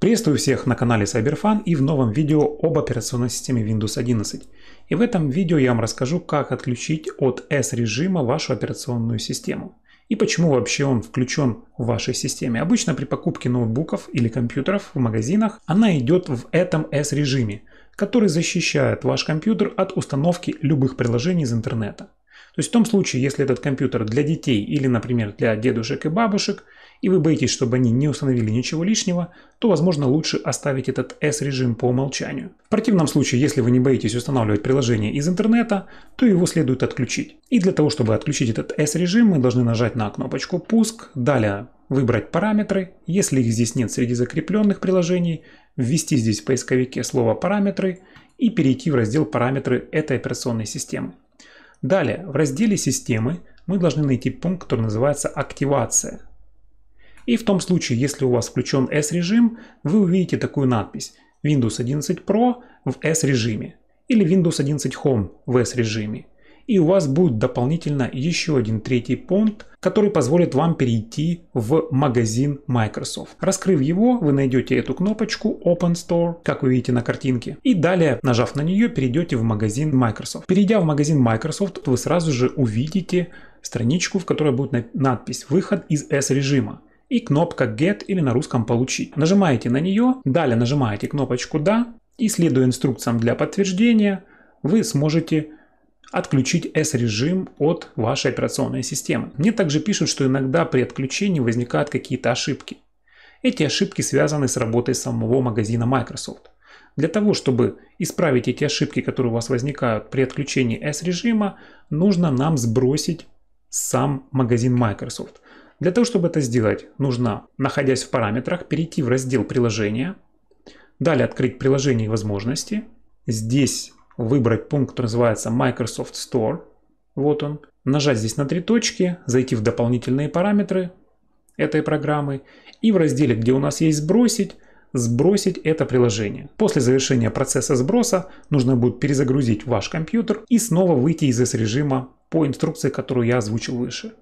Приветствую всех на канале CyberFun и в новом видео об операционной системе Windows 11. И в этом видео я вам расскажу, как отключить от S-режима вашу операционную систему. И почему вообще он включен в вашей системе. Обычно при покупке ноутбуков или компьютеров в магазинах она идет в этом S-режиме, который защищает ваш компьютер от установки любых приложений из интернета. То есть в том случае, если этот компьютер для детей или, например, для дедушек и бабушек – и вы боитесь, чтобы они не установили ничего лишнего, то возможно лучше оставить этот S-режим по умолчанию. В противном случае, если вы не боитесь устанавливать приложение из интернета, то его следует отключить. И для того, чтобы отключить этот S-режим, мы должны нажать на кнопочку «Пуск», далее выбрать параметры, если их здесь нет среди закрепленных приложений, ввести здесь в поисковике слово «Параметры» и перейти в раздел «Параметры этой операционной системы». Далее, в разделе «Системы» мы должны найти пункт, который называется «Активация». И в том случае, если у вас включен S-режим, вы увидите такую надпись Windows 11 Pro в S-режиме или Windows 11 Home в S-режиме. И у вас будет дополнительно еще один третий пункт, который позволит вам перейти в магазин Microsoft. Раскрыв его, вы найдете эту кнопочку Open Store, как вы видите на картинке. И далее, нажав на нее, перейдете в магазин Microsoft. Перейдя в магазин Microsoft, вы сразу же увидите страничку, в которой будет надпись «Выход из S-режима» и кнопка Get или на русском Получить. Нажимаете на нее, далее нажимаете кнопочку Да и следуя инструкциям для подтверждения, вы сможете отключить S-режим от вашей операционной системы. Мне также пишут, что иногда при отключении возникают какие-то ошибки. Эти ошибки связаны с работой самого магазина Microsoft. Для того, чтобы исправить эти ошибки, которые у вас возникают при отключении S-режима, нужно нам сбросить сам магазин Microsoft. Для того, чтобы это сделать, нужно, находясь в параметрах, перейти в раздел приложения, далее открыть приложение и возможности, здесь выбрать пункт, который называется Microsoft Store, вот он, нажать здесь на три точки, зайти в дополнительные параметры этой программы и в разделе, где у нас есть «Сбросить», сбросить это приложение. После завершения процесса сброса нужно будет перезагрузить ваш компьютер и снова выйти из S-режима по инструкции, которую я озвучил выше.